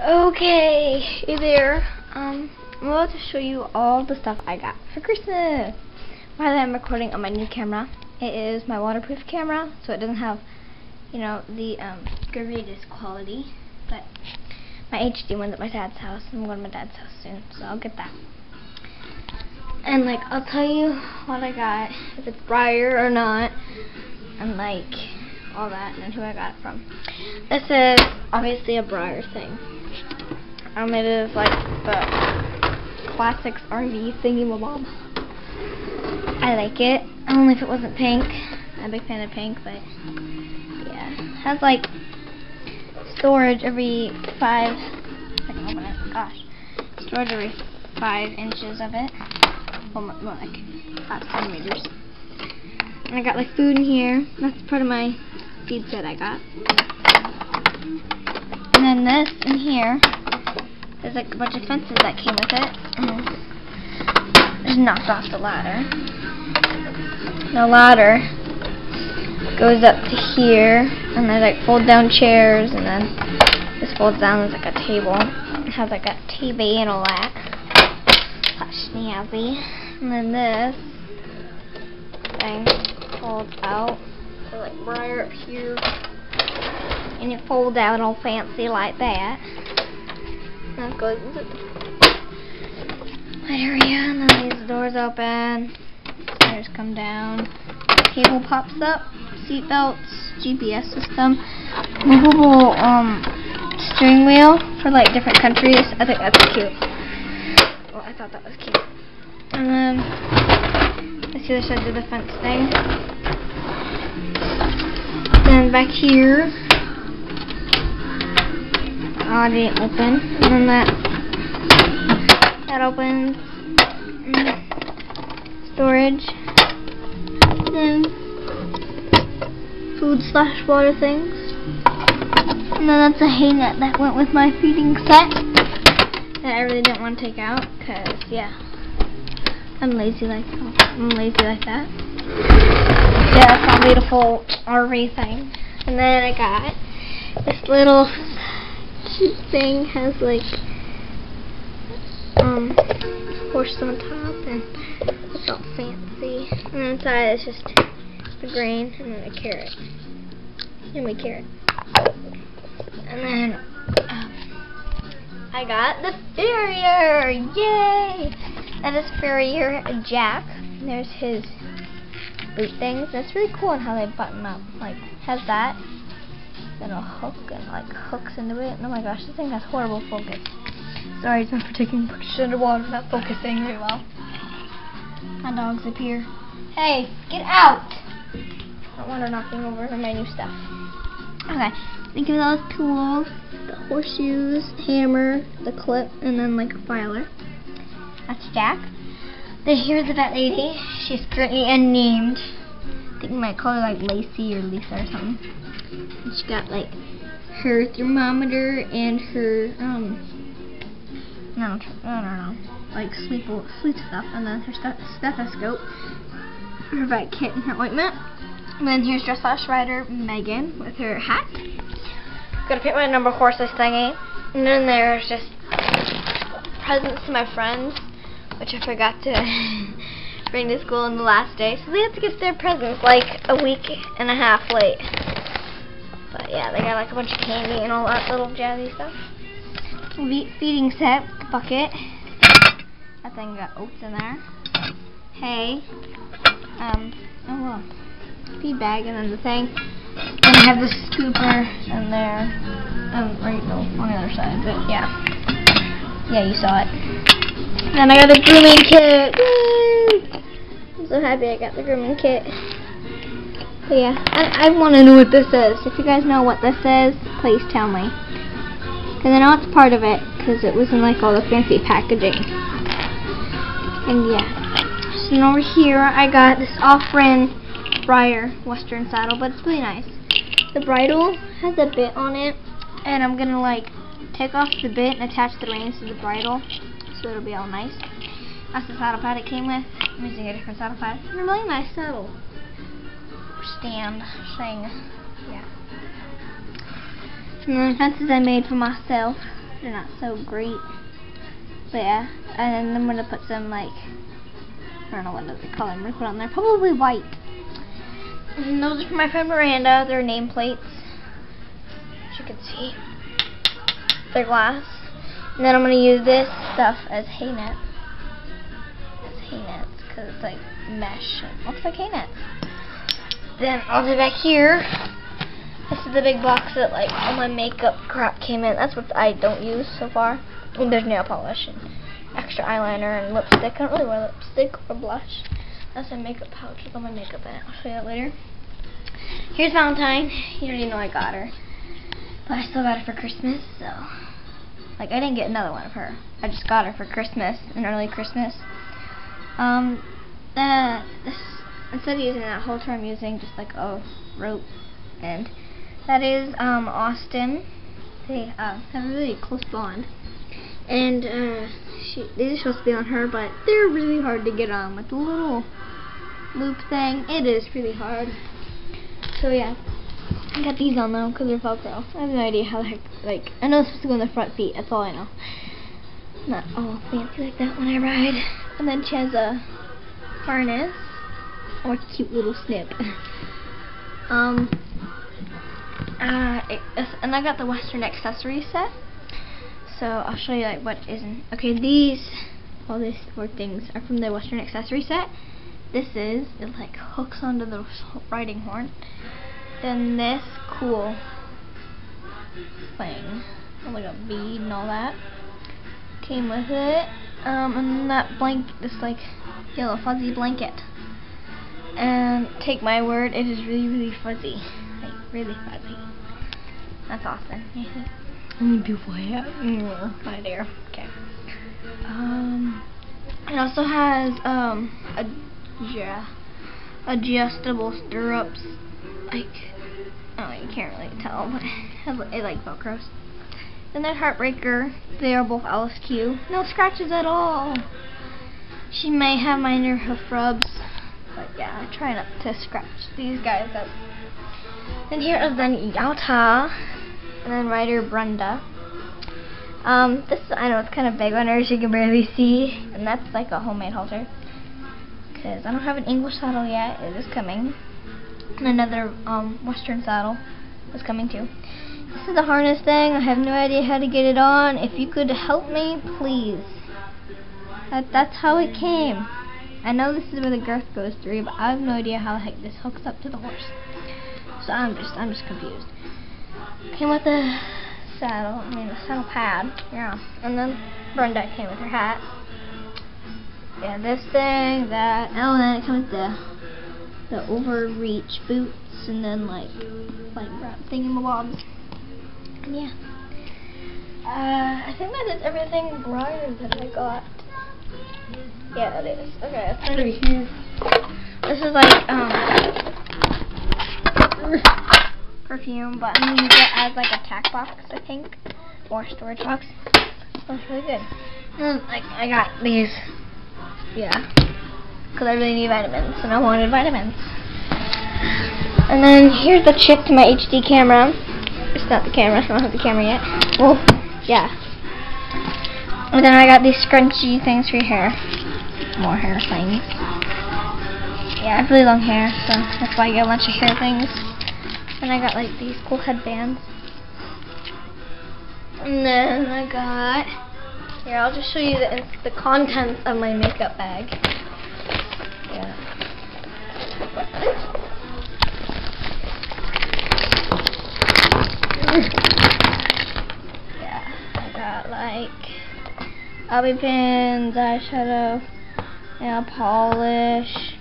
Okay, hey there. Um, I'm about to show you all the stuff I got for Christmas. While I'm recording on my new camera, it is my waterproof camera, so it doesn't have, you know, the um, greatest quality. But my HD one's at my dad's house. I'm going to my dad's house soon, so I'll get that. And like, I'll tell you what I got, if it's Breyer or not, and like all that, and who I got it from. This is obviously a Breyer thing. Um, it is like the classics RV thingy bob. I like it. Only if it wasn't pink. I'm a big fan of pink, but yeah, it has like storage every five. Gosh, storage every five inches of it. Well, more like five centimeters. And I got like food in here. That's part of my feed set I got. And then this in here, there's like a bunch of fences that came with it. And just knocked off the ladder. The ladder goes up to here, and there's like fold down chairs, and then this folds down as like a table. It has like a TV and all that. That's. And then this thing folds out. So like Breyer up here. And it folds out all fancy like that. That goes area and then these doors open. Stairs come down. Table pops up. Seat belts. GPS system. Movable um steering wheel for like different countries. I think that's cute. Well, I thought that was cute. And then let's see the side of the fence thing. Then back here, didn't open. And then that that opens. Storage. Then food slash water things. And then that's a hay net that went with my feeding set that I really didn't want to take out because yeah, I'm lazy like I'm lazy like that. Yeah, that's my beautiful RV thing. And then I got this little thing has like um horse on top and it's all fancy. And inside it's just the grain and then a carrot. And my carrot. And then um, I got the Farrier! Yay! That is Farrier Jack. There's his boot things. That's really cool on how they button up. Like, has that. Then a hook and like hooks into it. Oh my gosh, this thing has horrible focus. Sorry, it's not for taking pictures underwater, not focusing very well. My dog's up here. Hey, get out! I Don't want her knocking over my new stuff. Okay, think of those tools, the horseshoes, hammer, the clip, and then like a filer. That's Jack. Then here's the vet lady. She's currently unnamed. I think we might call her like Lacey or Lisa or something. And she got like her thermometer and her um no, I don't know, like sleep sleep stuff, and then her stethoscope, her vet kit, and her ointment. And then here's Dressage Rider Megan with her hat. Gonna pick my number horses thingy. And then there's just presents to my friends, which I forgot to bring to school on the last day. So they have to get their presents like a week and a half late. But yeah, they got like a bunch of candy and all that little jazzy stuff. Feeding set, bucket. That thing got oats in there. Hay. Um, oh well. Feed bag and then the thing. And I have the scooper in there. Um, right, on the other side, but yeah. Yeah, you saw it. Then I got the grooming kit. So happy I got the grooming kit. But yeah, I, I want to know what this is. If you guys know what this is, please tell me. Because I know it's part of it, because it was in like all the fancy packaging. And yeah. So over here, I got this off-brand Breyer Western saddle, but it's really nice. The bridle has a bit on it, and I'm going to like take off the bit and attach the reins to the bridle, so it'll be all nice. That's the saddle pad it came with. I'm using a different saddle pad. It's a really nice saddle. Stand thing. Yeah. And then fences I made for myself. they're not so great. But yeah, and then I'm gonna put some like I don't know what other color I'm gonna put on there. Probably white. And those are for my friend Miranda. They're nameplates. As you can see, they're glass. And then I'm gonna use this stuff as hay nets. Because it's like mesh. Looks like hay nets. Then I'll do back here. This is the big box that like all my makeup crap came in. That's what I don't use so far. And there's nail polish and extra eyeliner and lipstick. I don't really wear lipstick or blush. That's a makeup pouch with all my makeup in it. I'll show you that later. Here's Valentine. You already know I got her. But I still got her for Christmas, so like I didn't get another one of her. I just got her for Christmas, an early Christmas. Um uh instead of using that whole term using just like a rope end. that is um Austin. They uh, have a really close bond. And uh, she, these are supposed to be on her, but they're really hard to get on with the little loop thing. It is really hard. So yeah, I got these on though because they're Velcro. I have no idea how the heck, like, I know it's supposed to go in the front feet, that's all I know. Not all fancy like that when I ride. And then she has a harness, or a cute little snip. um, uh, it, and I got the Western accessory set. So I'll show you like what isn't. Okay, these, all these four things are from the Western accessory set. This is, it like hooks onto the riding horn. Then this cool thing, like a bead and all that, came with it. Um, and that blanket, this like yellow fuzzy blanket. And take my word, it is really, really fuzzy. Like, really fuzzy. That's awesome. Mm, beautiful hair. Mm, my dear. Okay. Um, it also has um a yeah adjustable stirrups. Like oh, you can't really tell, but it like velcros. Then that Heartbreaker. They are both Alice Q. No scratches at all. She may have minor hoof rubs, but yeah, I try not to scratch these guys up. Then here is then Yalta and then Rider Brenda. Um, this I know it's kind of big on her, she can barely see, and that's like a homemade halter. Because I don't have an English saddle yet, it is coming. And another um, Western saddle is coming too. This is the harness thing, I have no idea how to get it on. If you could help me, please. That, that's how it came. I know this is where the girth goes through, but I have no idea how the heck this hooks up to the horse. So I'm just, I'm just confused. Came with the saddle, I mean a saddle pad, yeah. And then Brenda came with her hat. Yeah, this thing, that, oh, and then it comes with the, the overreach boots, and then like, like wrap thingamabobs. And yeah. Uh, I think that is everything brighter that I got. Yeah, it is. Okay, let's put it here. This is like, um, perfume, but I'm to use it as like a tack box, I think, or storage box. That's really good. And like, I got these, yeah, because I really need vitamins, and I wanted vitamins. And then here's the chip to my HD camera. It's not the camera, I don't have the camera yet. Well, yeah. And then I got these scrunchy things for your hair. More hair things. Yeah, I have really long hair, so that's why I get a bunch of hair things. And I got like these cool headbands. And then I got, here I'll just show you the, the contents of my makeup bag. Yeah. yeah, I got like bobby pins, eyeshadow, nail polish,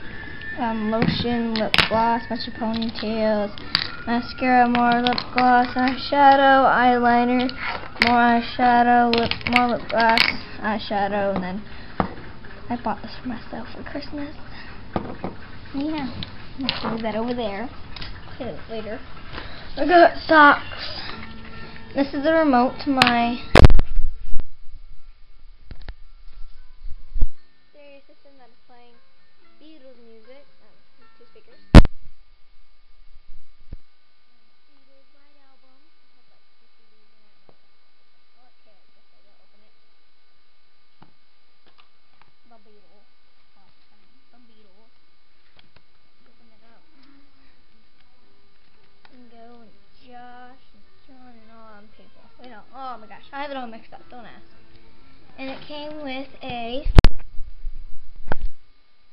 um, lotion, lip gloss, bunch of ponytails, mascara, more lip gloss, eyeshadow, eyeliner, more eyeshadow, lip, more lip gloss, eyeshadow, and then I bought this for myself for Christmas. Yeah. Let's leave that over there. Yeah, later. I got socks. This is the remote to my stereo system that is playing Beatles music. Oh, two speakers. Beatles. White Album. It has like two CDs in it. Oh. No. Oh my gosh. I have it all mixed up. Don't ask. And it came with a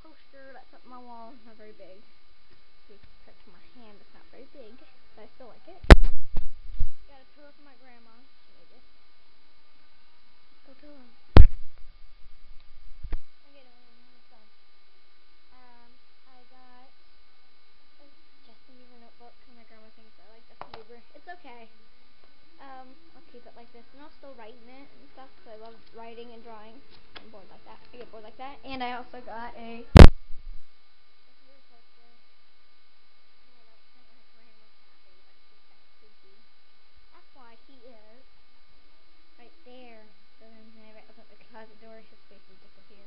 poster that's up my wall. It's not very big. You touch my hand. It's not very big. But I still like it. Got a pillow for my grandma. She made. Let's go pillow. It's. Um, I got a Justin Bieber notebook. My grandma thinks I like Justin Bieber. It's okay. Um, I'll keep it like this, and I'll still write in it and stuff because I love writing and drawing. I'm bored like that. I get bored like that. And I also got a. That's why he is right there. So then whenever I open the closet door, his face would disappear.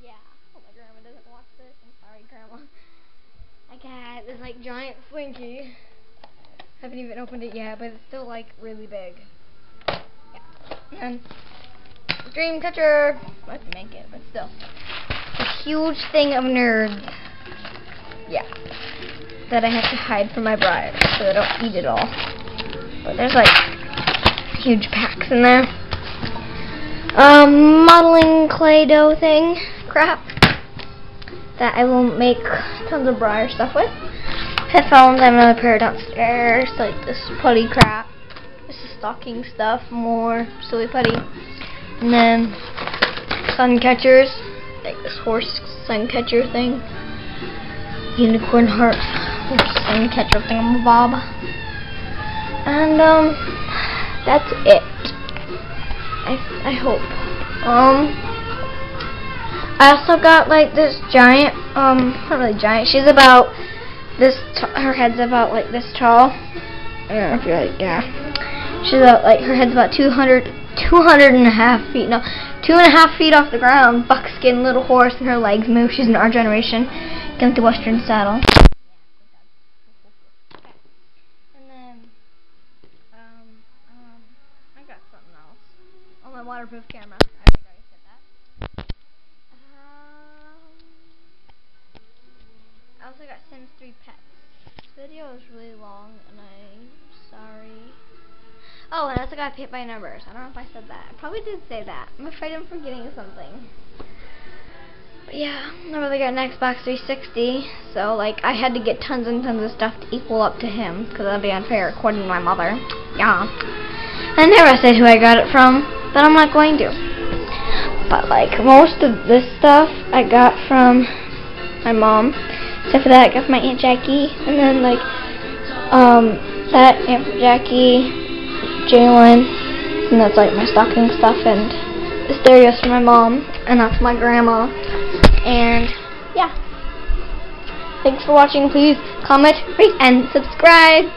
Yeah. Oh, my grandma doesn't watch this. I'm sorry, grandma. I got this like giant Slinky. Haven't even opened it yet, but it's still like really big. And dream catcher. I to make it, but still. A huge thing of nerds. Yeah. That I have to hide from my bride so they don't eat it all. But there's like huge packs in there. Um, modeling clay dough thing. Crap. That I will make tons of Breyer stuff with headphones. I have another pair downstairs, like this putty crap. This is stocking stuff, more silly putty. And then sun catchers, like this horse sun catcher thing. Unicorn heart sun catcher thing bob. And um that's it. I I hope. Um I also got like this giant um not really giant, she's about this her head's about like this tall. I don't know if you're like yeah. She's about like her head's about 200, 200 and a half feet. No, two and a half feet off the ground. Buckskin little horse, and her legs move. She's in our generation. Get the western saddle. Um um I got something else. Oh my waterproof camera. I think I said that. Um, I also got Sims 3 Pets. This video is really long, and I'm sorry. Oh, and I also got Paint by Numbers. I don't know if I said that. I probably did say that. I'm afraid I'm forgetting something. But yeah, I really got an Xbox 360, so like I had to get tons and tons of stuff to equal up to him, because that'd be unfair according to my mother. Yeah. I never said who I got it from, but I'm not going to. But like most of this stuff I got from my mom. Except for that I got from my Aunt Jackie. And then like um that Aunt Jackie, Jalen, and that's like my stocking stuff and the stereos for my mom and that's my grandma. And yeah. Thanks for watching. Please comment, rate, and subscribe.